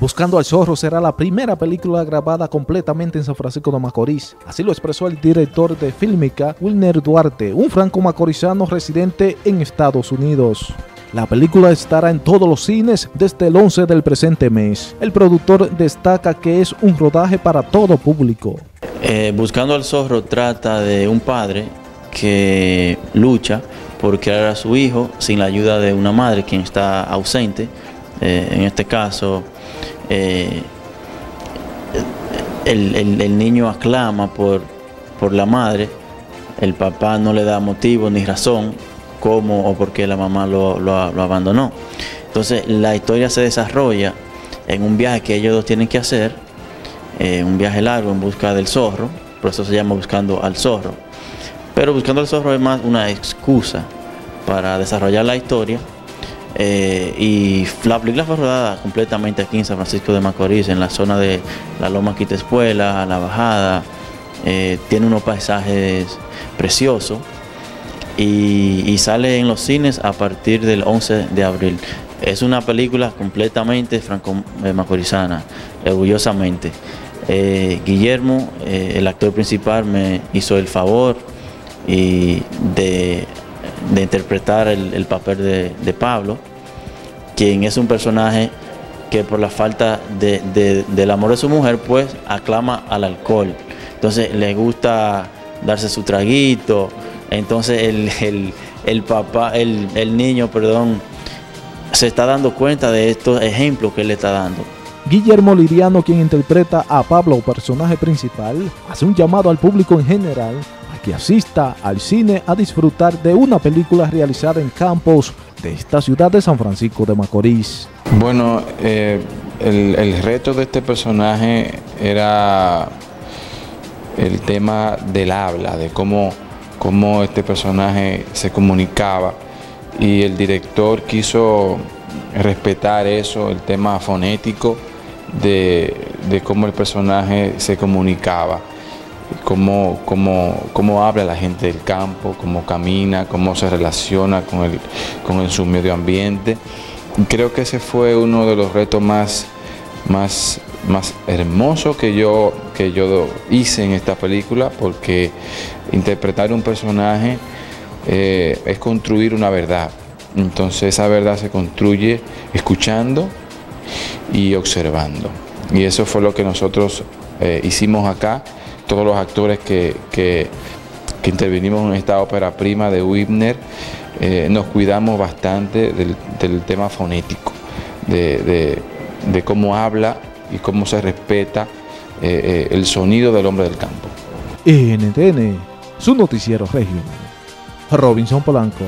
Buscando al Zorro será la primera película grabada completamente en San Francisco de Macorís. Así lo expresó el director de Fílmica, Wilner Duarte, un franco macorizano residente en Estados Unidos. La película estará en todos los cines desde el 11 del presente mes. El productor destaca que es un rodaje para todo público. Eh, Buscando al Zorro trata de un padre que lucha por criar a su hijo sin la ayuda de una madre quien está ausente. Eh, en este caso, eh, el, niño aclama por, por la madre, el papá no le da motivo ni razón cómo o por qué la mamá lo, abandonó. Entonces la historia se desarrolla en un viaje que ellos dos tienen que hacer, eh, un viaje largo en busca del zorro, por eso se llama Buscando al Zorro. Pero Buscando al Zorro es más una excusa para desarrollar la historia eh, y la película fue rodada completamente aquí en San Francisco de Macorís, en la zona de la Loma Quitespuela, la Bajada. Eh, tiene unos paisajes preciosos y, sale en los cines a partir del 11 de abril. Es una película completamente franco-macorizana, orgullosamente. Eh, Guillermo, el actor principal, me hizo el favor y de interpretar el, papel de, Pablo, quien es un personaje que por la falta del amor de su mujer, pues aclama al alcohol. Entonces le gusta darse su traguito. Entonces el, papá, el, niño, perdón, se está dando cuenta de estos ejemplos que él le está dando. Guillermo Liriano, quien interpreta a Pablo, personaje principal, hace un llamado al público en general que asista al cine a disfrutar de una película realizada en campos de esta ciudad de San Francisco de Macorís. Bueno, eh, el, reto de este personaje era el tema del habla, de cómo, cómo este personaje se comunicaba y el director quiso respetar eso, el tema fonético de, de cómo el personaje se comunicaba cómo, cómo, cómo habla la gente del campo, cómo camina, cómo se relaciona con, el, con su medio ambiente. Creo que ese fue uno de los retos más, más, más hermosos que yo, que yo hice en esta película, porque interpretar un personaje eh, es construir una verdad. Entonces esa verdad se construye escuchando y observando. Y eso fue lo que nosotros eh, hicimos acá todos los actores que, que, intervenimos en esta ópera prima de Wibner, eh, nos cuidamos bastante del, tema fonético, de, cómo habla y cómo se respeta eh, eh, el sonido del hombre del campo. NTN, su noticiero regional. Robinson Polanco.